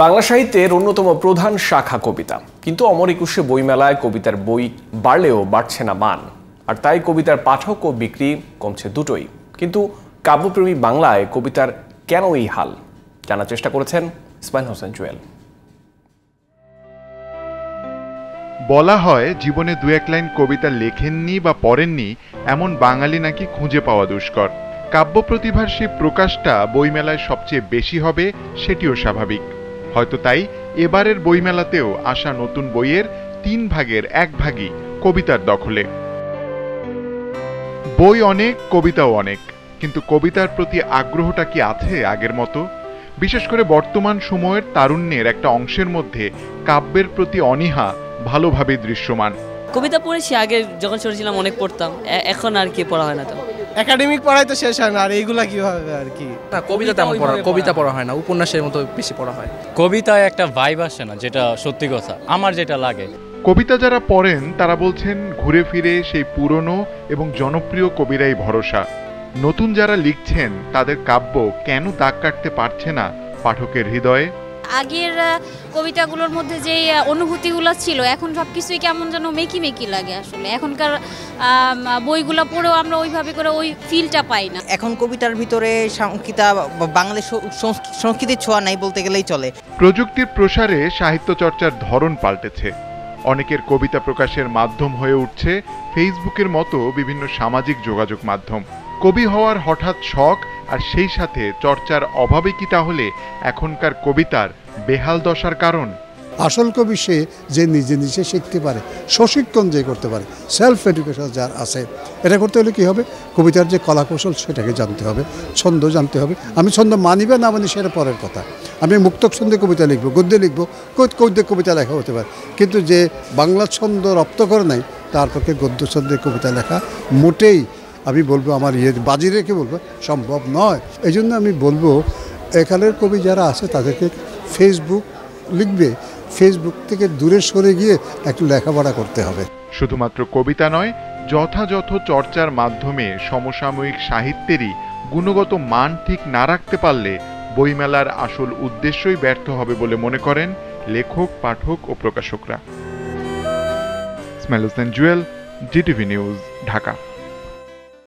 বাংলা সাহিত্যের অন্যতম প্রধান শাখা কবিতা। কিন্তু অমর একুশে বইমেলায় কবিতার বই বাড়লেও বাড়ছে না মান। আর তাই কবিতার পাঠক ও বিক্রি কমছে দুটোই। কিন্তু কাব্যপ্রেমী বাংলায় কবিতার কেন এই হাল? জানার চেষ্টা করেছেন ইসমাইল হোসেন জুয়েল বলা হয়, জীবনে দু এক লাইন কবিতা লেখেননি বা পড়েননি, এমন বাঙালি নাকি খুঁজে পাওয়া দুষ্কর। কাব্য প্রতিভার সেই প্রকাশটা বইমেলায় সবচেয়ে বেশি হবে, সেটিও স্বাভাবিক। হয়তো তাই এবারের বইমেলাতেও আসা নতুন বইয়ের তিন ভাগের এক ভাগই কবিতার দখলে। বই অনেক, কবিতাও অনেক, কিন্তু কবিতার প্রতি আগ্রহটা কি আছে আগের মতো? বিশেষ করে বর্তমান সময়ের তারুণ্যের একটা অংশের মধ্যে কাব্যের প্রতি অনীহা ভালোভাবে দৃশ্যমান। কবিতা পড়েছি আগে যখন ছোট ছিলাম অনেক পড়তাম এখন আর কি পড়া হয় না তো একাডেমিক পড়াই তো শেষ হয় না আর এইগুলা কীভাবে আর কি? না কবিতা তেমন পড়া কবিতা পড়া হয় না উপন্যাসের মতো বেশি পড়া হয়। কবিতায় একটা ভাইব আসে না যেটা সত্যি কথা আমার যেটা লাগে। কবিতা যারা পড়েন তারা বলছেন ঘুরে ফিরে সেই পুরনো এবং জনপ্রিয় কবিরাই ভরসা। নতুন যারা লিখছেন তাদের কাব্য কেন দাগ কাটতে পারছে না পাঠকের হৃদয়ে? আগের কবিতাগুলোর মধ্যে যে অনুভূতিগুলো ছিল এখন সব কিছুই কেমন যেন মেকি মেকি লাগে আসলে। এখনকার বইগুলো পড়েও আমরা ওইভাবে করে ওই ফিলটা পাই না। এখন কবিতার ভিতরে সংকিতা বা বাংলা স- সংস্কৃ- সংস্কৃতির ছোঁয়া নাই বলতে গেলেই চলে। প্রযুক্তির প্রসারে সাহিত্য চর্চার ধরন পাল্টেছে। অনেকের কবিতা প্রকাশের মাধ্যম হয়ে উঠছে ফেসবুকের মতো বিভিন্ন সামাজিক যোগাযোগ মাধ্যম। কবি হওয়ার হঠাৎ শখ আর সেই সাথে চর্চার অভাবে কি তাহলে এখনকার কবিতার বেহাল দশার কারণ? আসল কবি সে যে নিজে নিজে শিখতে পারে প্রশিক্ষণ যে করতে পারে সেলফ এডুকেশন যার আছে, এটা করতে হলে কী হবে? কবিতার যে কলাকৌশল সেটাকে জানতে হবে, ছন্দ জানতে হবে। আমি ছন্দ মানিবে না মানি সেটা পরের কথা। আমি মুক্তক ছন্দে কবিতা লিখব, গদ্যে লিখব গদ্যে কবিতা লেখা হতে পারে। কিন্তু যে বাংলা ছন্দ রপ্ত করে নাই, তার পক্ষে গদ্য ছন্দে কবিতা লেখা মোটেই আমি বলব আমার ইয়ে বাজি রেখে বলব? সম্ভব নয়। এই জন্য আমি বলব, এখানের কবি যারা আছে তাদেরকে ফেসবুক লিখবে। ফেসবুক থেকে দূরে সরে গিয়ে একটু লেখাপড়া করতে হবে। শুধুমাত্র কবিতা নয়, যথাযথ চর্চার মাধ্যমে সমসাময়িক সাহিত্যেরই গুণগত মান ঠিক না রাখতে পারলে বইমেলার আসল উদ্দেশ্যই ব্যর্থ হবে বলে মনে করেন লেখক, পাঠক ও প্রকাশকরা। Ismail Hossain Jewel GTV news, Dhaka.